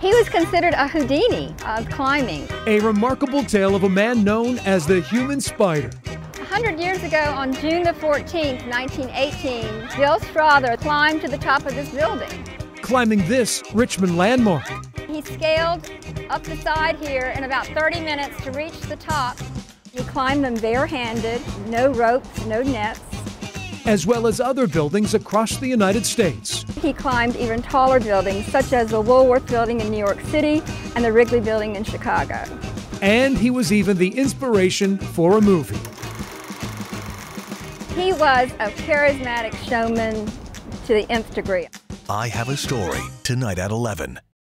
He was considered a Houdini of climbing. A remarkable tale of a man known as the human spider. 100 years ago, on June the 14th, 1918, Bill Strother climbed to the top of this building. Climbing this Richmond landmark. He scaled up the side here in about 30 minutes to reach the top. He climbed them barehanded, no ropes, no nets. As well as other buildings across the United States. He climbed even taller buildings, such as the Woolworth Building in New York City and the Wrigley Building in Chicago. And he was even the inspiration for a movie. He was a charismatic showman to the nth degree. I have a story tonight at 11.